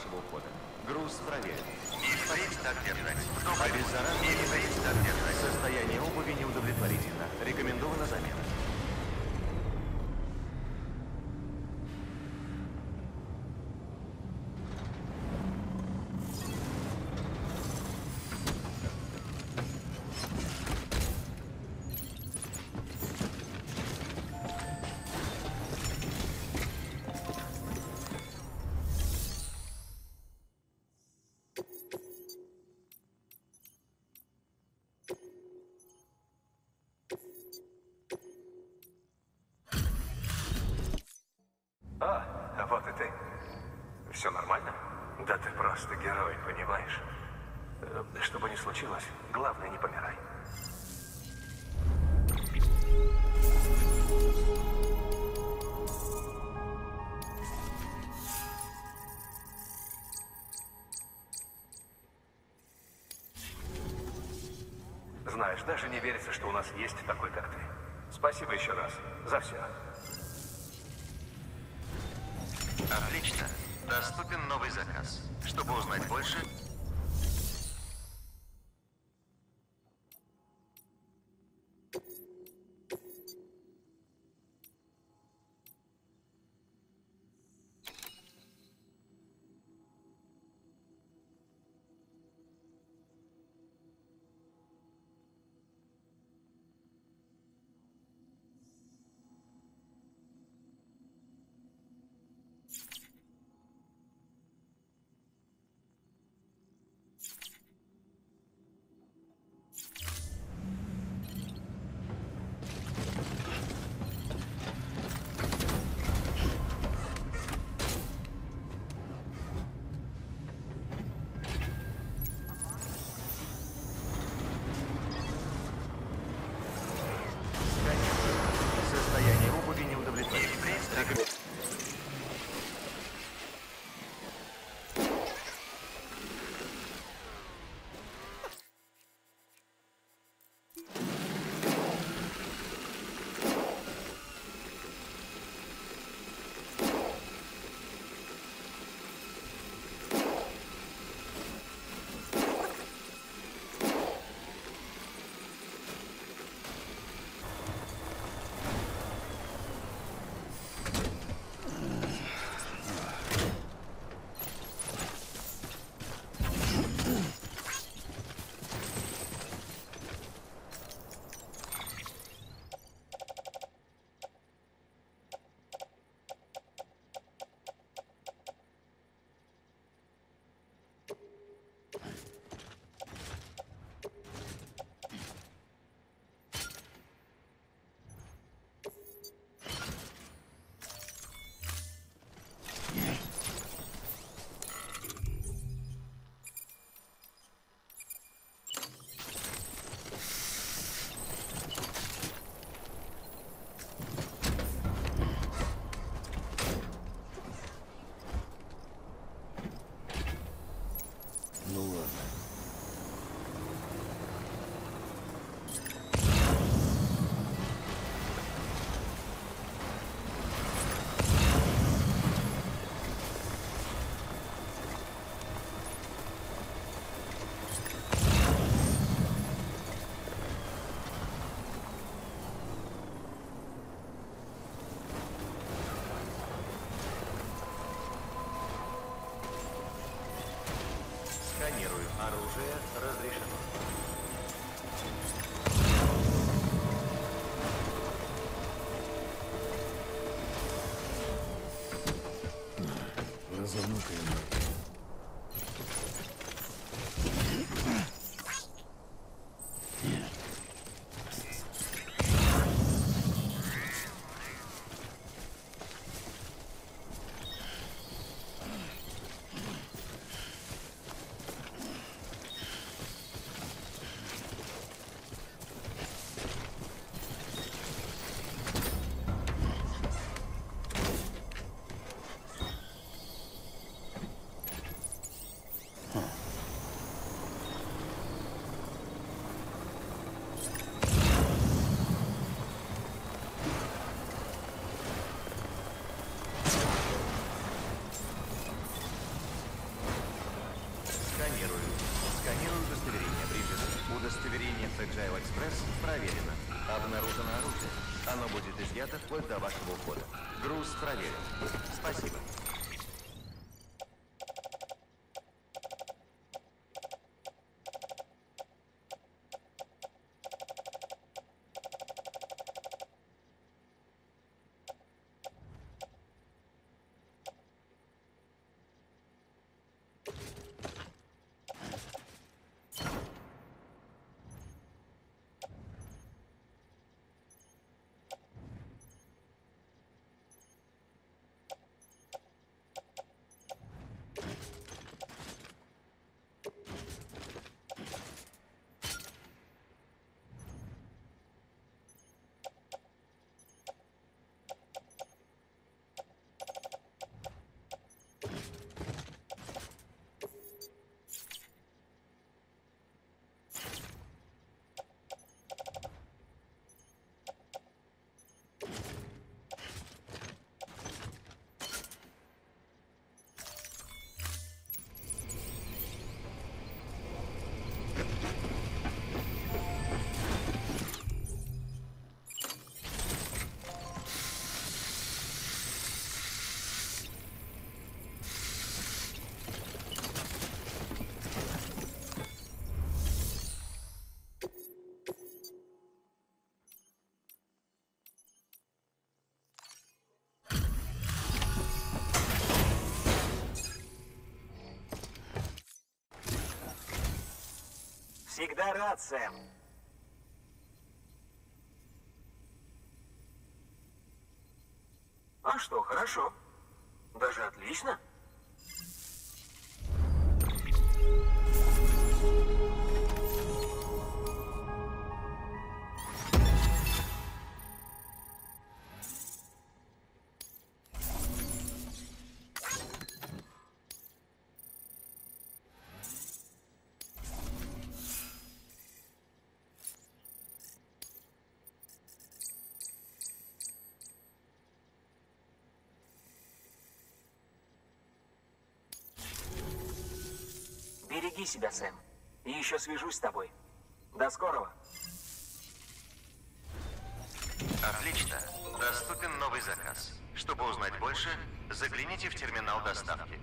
вашего ухода. Груз проверен. Стоит так держать. Кто Обеззараживание. Просто герой, понимаешь? Э, Что бы ни случилось, главное не помирай. Знаешь, даже не верится, что у нас есть такой, как ты. Спасибо еще раз за все. Доступен новый заказ. Чтобы узнать больше, Груз Всегда рад, Сэм. А что, хорошо. Даже отлично. Себя, Сэм. И еще свяжусь с тобой. До скорого. Отлично. Доступен новый заказ. Чтобы узнать больше, загляните в терминал доставки.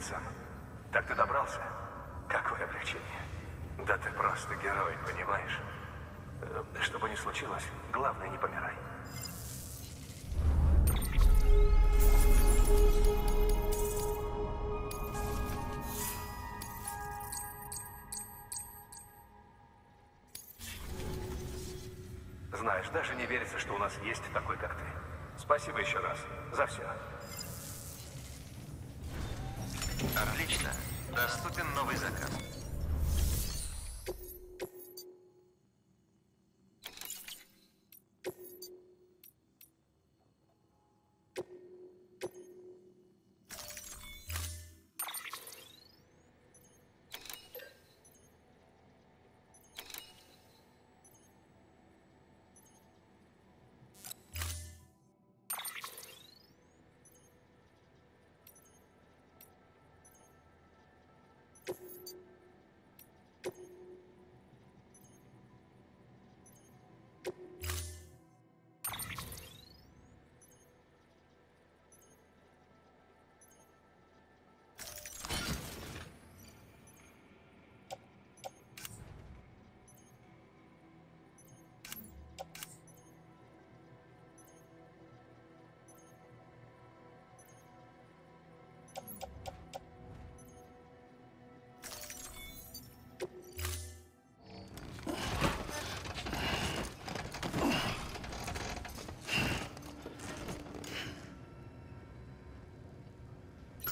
Привет, Сэм. Так ты добрался? Какое облегчение. Да ты просто герой, понимаешь? Э, Что бы ни случилось, главное не помирай. Знаешь, даже не верится, что у нас есть такой, как ты. Спасибо еще раз за все. Отлично. Доступен новый заказ.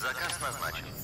Заказ назначен.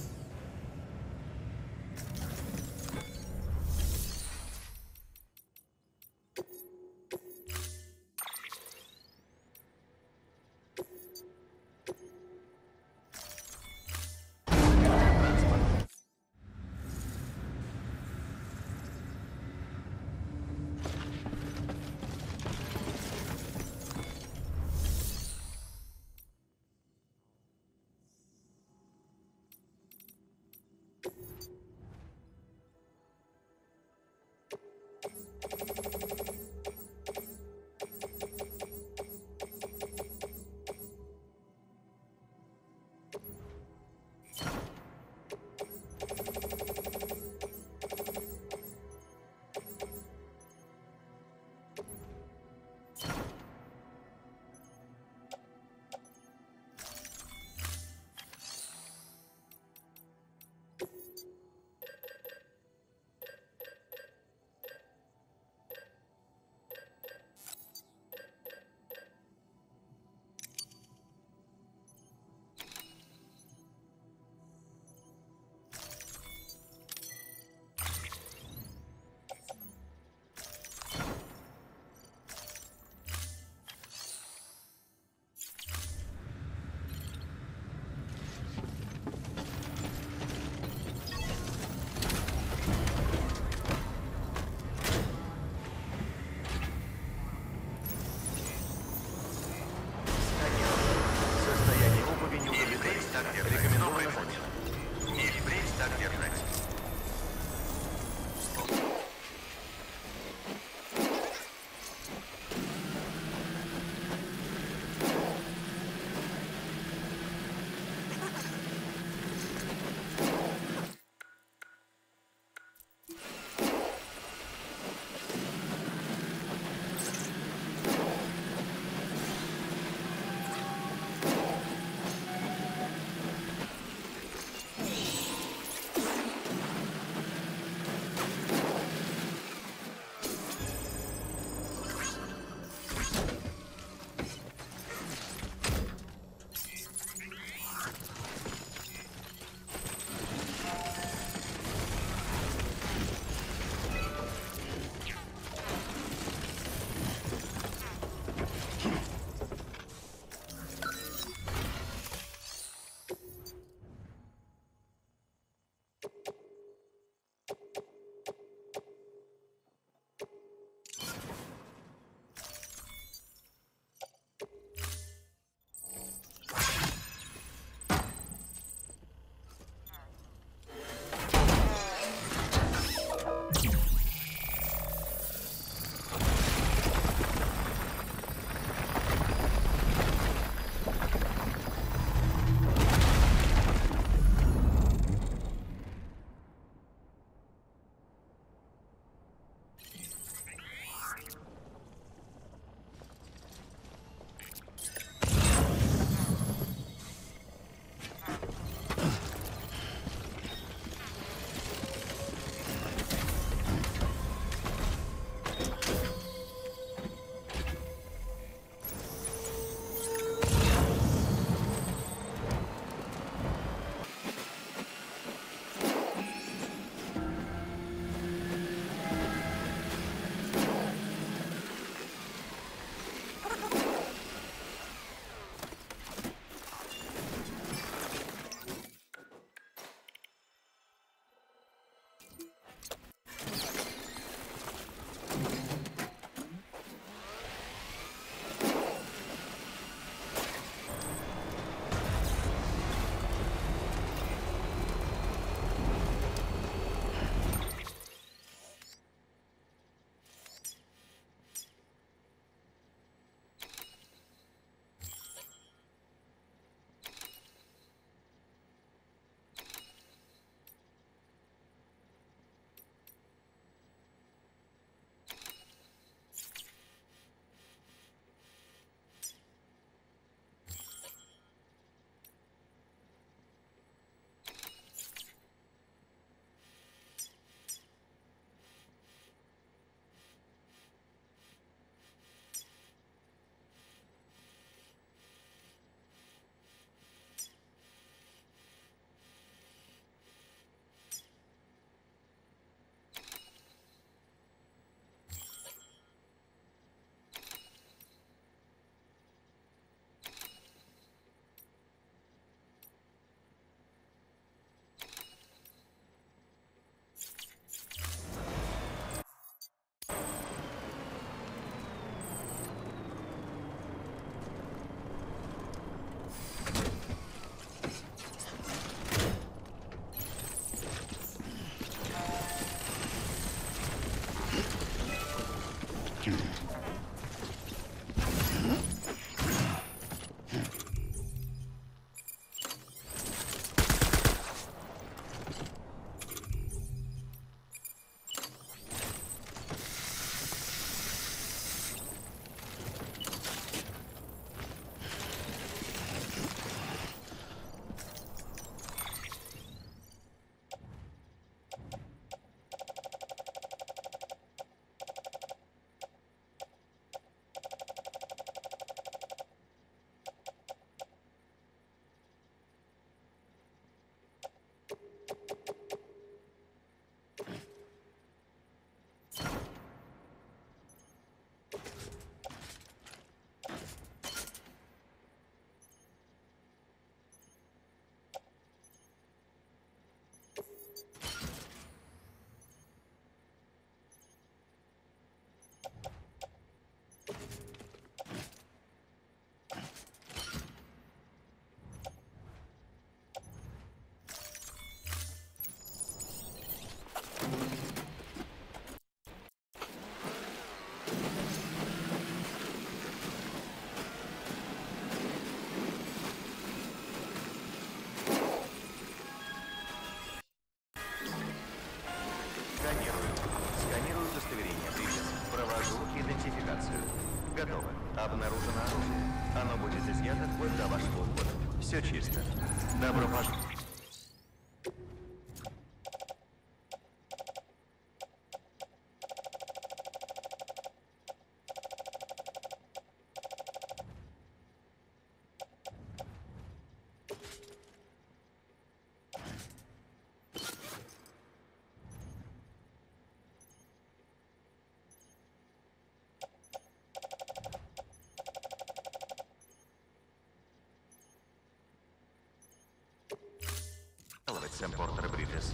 sem porter brides.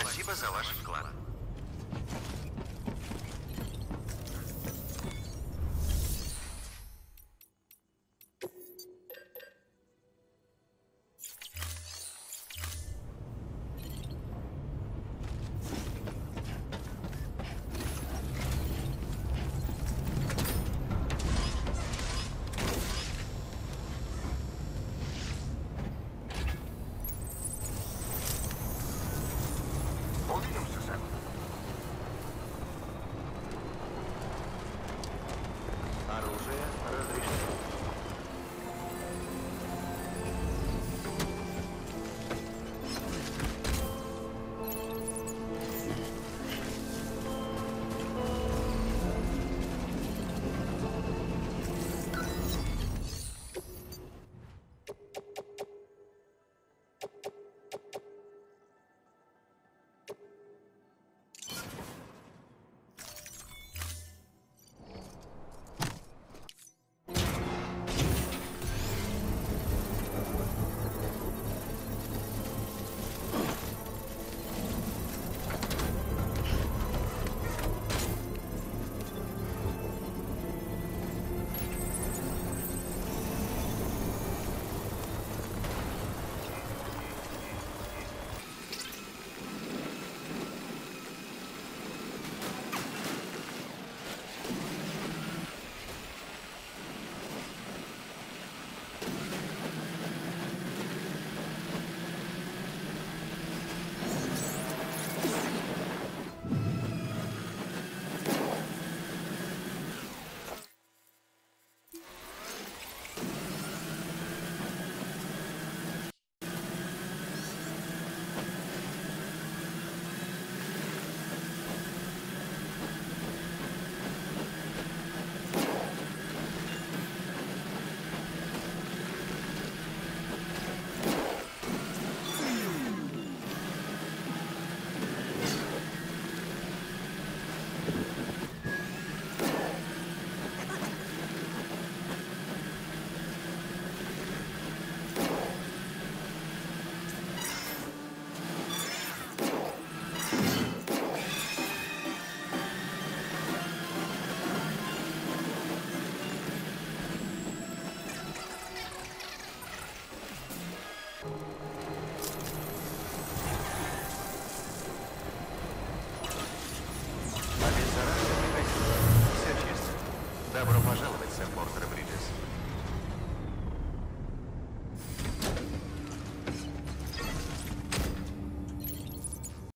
Спасибо за ваш вклад.